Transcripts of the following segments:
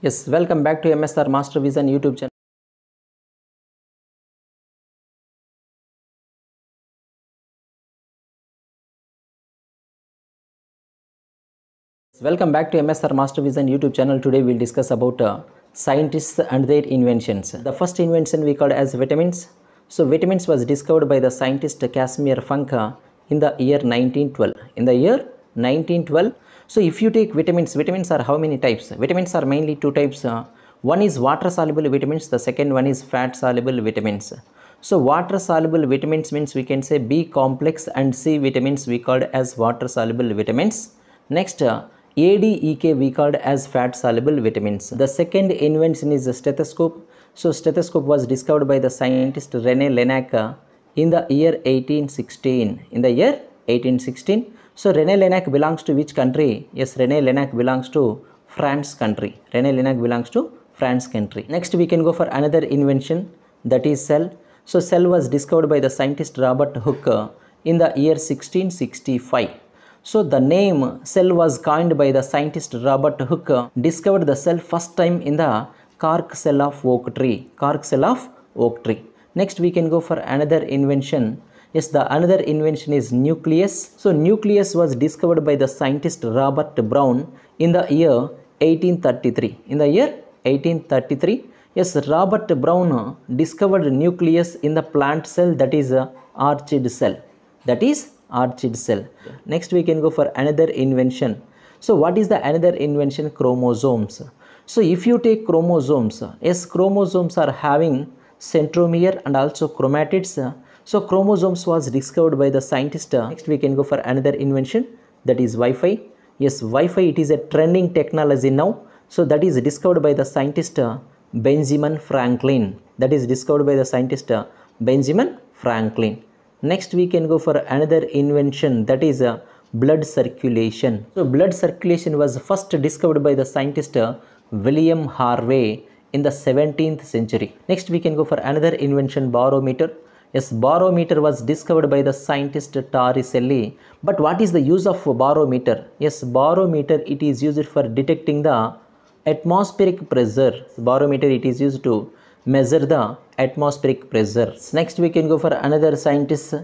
Yes, welcome back to MSR Master Vision YouTube channel. Welcome back to MSR Master Vision YouTube channel. Today we'll discuss about uh, scientists and their inventions. The first invention we called as vitamins. So vitamins was discovered by the scientist Casimir Funk in the year 1912. In the year 1912. So if you take vitamins, vitamins are how many types? Vitamins are mainly two types. uh, one is water soluble vitamins, the second one is fat soluble vitamins. So water soluble vitamins means we can say B complex and C vitamins we called as water soluble vitamins. Next, uh, ADEK we called as fat soluble vitamins. The second invention is a stethoscope. So stethoscope was discovered by the scientist Rene Laennec uh, in the year 1816. In the year 1816. So Rene Laennec belongs to which country? Yes, Rene Laennec belongs to France country. Rene Laennec belongs to France country. Next we can go for another invention that is cell. So cell was discovered by the scientist Robert Hooke in the year 1665. So the name cell was coined by the scientist Robert Hooke discovered the cell first time in the cork cell of oak tree. Cork cell of oak tree. Next we can go for another invention. Yes, the another invention is nucleus. So nucleus was discovered by the scientist Robert Brown in the year 1833. In the year 1833, yes, Robert Brown uh, discovered nucleus in the plant cell that is a orchid cell. That is orchid cell. Next we can go for another invention. So what is the another invention? Chromosomes. So if you take chromosomes, yes, chromosomes are having centromere and also chromatids. So chromosomes was discovered by the scientist. Next we can go for another invention that is Wi-Fi. Yes, Wi-Fi it is a trending technology now. So that is discovered by the scientist uh, Benjamin Franklin. That is discovered by the scientist uh, Benjamin Franklin. Next we can go for another invention that is uh, blood circulation. So blood circulation was first discovered by the scientist uh, William Harvey in the 17th century. Next we can go for another invention barometer. Yes, barometer was discovered by the scientist Torricelli. But what is the use of barometer? Yes, barometer it is used for detecting the atmospheric pressure. Barometer it is used to measure the atmospheric pressure. Next we can go for another scientist.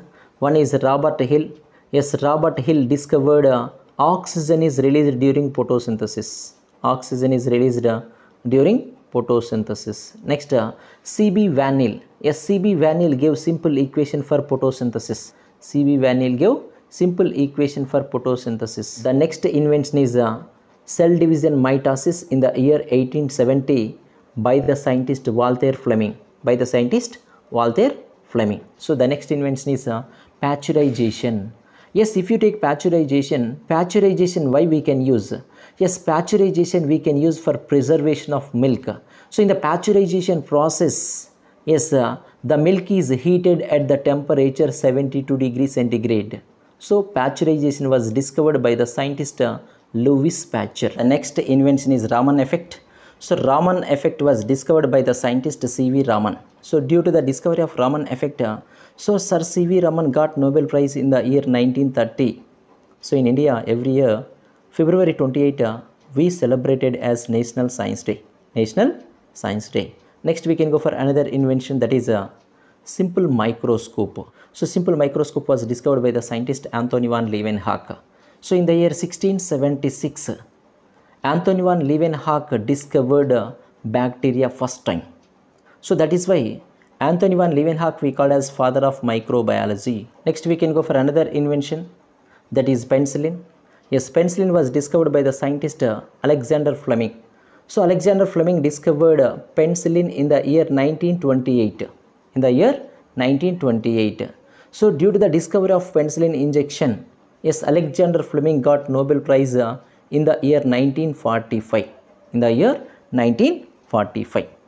One is Robert Hill. Yes, Robert Hill discovered uh, oxygen is released during photosynthesis. Oxygen is released uh, during photosynthesis. Next, uh, C.B. van Niel. Yes, C.B. van Niel gave simple equation for photosynthesis. C.B. van Niel gave simple equation for photosynthesis. The next invention is uh, cell division mitosis in the year 1870 by the scientist Walther Flemming. By the scientist Walther Flemming. So the next invention is uh, pasteurization. Yes, if you take pasteurization, pasteurization why we can use? Yes, pasteurization we can use for preservation of milk. So in the pasteurization process, yes, uh, the milk is heated at the temperature 72 degrees centigrade. So pasteurization was discovered by the scientist uh, Louis Pasteur. The next invention is Raman effect. So Raman effect was discovered by the scientist C.V. Raman. So due to the discovery of Raman effect, uh, so Sir C.V. Raman got Nobel Prize in the year 1930. So in India, every year, February 28, uh, we celebrated as National Science Day. National Science Day. Next, we can go for another invention that is a simple microscope. So simple microscope was discovered by the scientist Anthony van Leeuwenhoek. So in the year 1676, Anthony van Leeuwenhoek discovered uh, bacteria first time. So that is why Anthony van Leeuwenhoek we called as father of microbiology. Next we can go for another invention that is penicillin. Yes, penicillin was discovered by the scientist uh, Alexander Fleming. So Alexander Fleming discovered uh, penicillin in the year 1928. In the year 1928. So due to the discovery of penicillin injection, yes, Alexander Fleming got Nobel Prize uh, in the year 1945. In the year 1945.